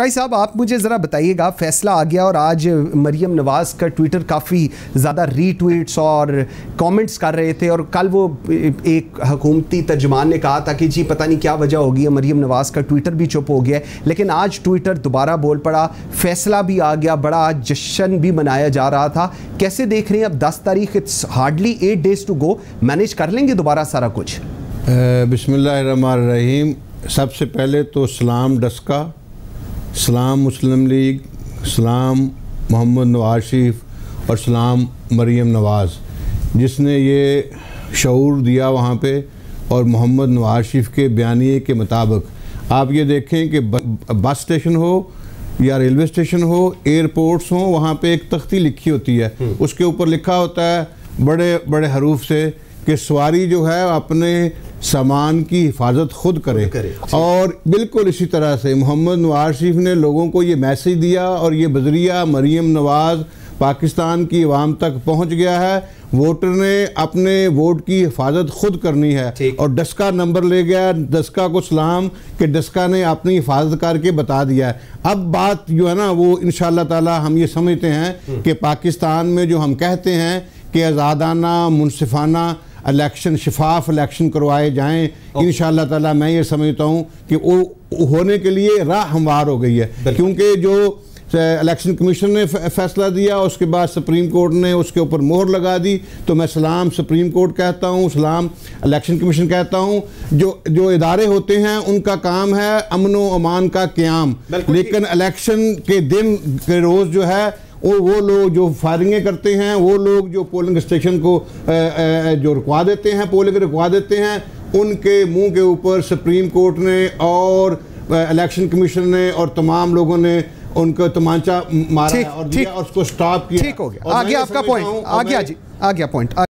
शाही साहब, आप मुझे ज़रा बताइएगा, फैसला आ गया और आज मरियम नवाज़ का ट्विटर काफ़ी ज़्यादा रीट्वीट्स और कमेंट्स कर रहे थे और कल वो एक हकूमती तर्जमान ने कहा था कि जी, पता नहीं क्या वजह होगी मरियम नवाज़ का ट्विटर भी चुप हो गया लेकिन आज ट्विटर दोबारा बोल पड़ा, फैसला भी आ गया, बड़ा जश्न भी मनाया जा रहा था। कैसे देख रहे हैं अब दस तारीख it's hardly eight days to go manage कर लेंगे दोबारा सारा कुछ? बिसमीम सबसे पहले तो सलाम डस्का सलाम मुस्लिम लीग सलाम मोहम्मद नवाज़ शरीफ और सलाम मरीम नवाज़ जिसने ये शूर दिया वहाँ पे और मोहम्मद नवाज़ शरीफ के बयानी के मुताबिक आप ये देखें कि बस स्टेशन हो या रेलवे स्टेशन हो एयरपोर्ट्स हो वहाँ पे एक तख्ती लिखी होती है हम्म। उसके ऊपर लिखा होता है बड़े बड़े हरूफ से कि सवारी जो है अपने सामान की हिफाजत खुद करे, करे। और बिल्कुल इसी तरह से मोहम्मद नवाज़ शरीफ ने लोगों को ये मैसेज दिया और ये बजरिया मरीम नवाज़ पाकिस्तान की आवाम तक पहुँच गया है। वोटर ने अपने वोट की हिफाजत खुद करनी है। और डस्का नंबर ले गया। डस्का को सलाम कि डस्का ने अपनी हिफाजत करके बता दिया है। अब बात जो है ना वो इन ताला हम ये समझते हैं हम्म। कि पाकिस्तान में जो हम कहते हैं कि आज़ादाना मुनसिफाना इलेक्शन शफाफ इलेक्शन करवाए जाएँ। इन ताला मैं ये समझता हूँ कि वो होने के लिए राह हमवार हो गई है। क्योंकि जो इलेक्शन कमीशन ने फैसला दिया उसके बाद सुप्रीम कोर्ट ने उसके ऊपर मोहर लगा दी। तो मैं सलाम सुप्रीम कोर्ट कहता हूँ सलाम इलेक्शन कमीशन कहता हूँ। जो जो इदारे होते हैं उनका काम है अमन व अमान का क्याम। लेकिन इलेक्शन के दिन के रोज़ जो है वो वो लोग जो फायरिंगें करते हैं वो लोग जो पोलिंग स्टेशन को जो रुकवा देते हैं पोलिंग रुकवा देते हैं उनके मुँह के ऊपर सुप्रीम कोर्ट ने और इलेक्शन कमीशन ने और तमाम लोगों ने उनको तमांचा मारा और दिया और उसको स्टॉप किया। ठीक हो गया। आ गया आपका पॉइंट आ गया जी आ गया पॉइंट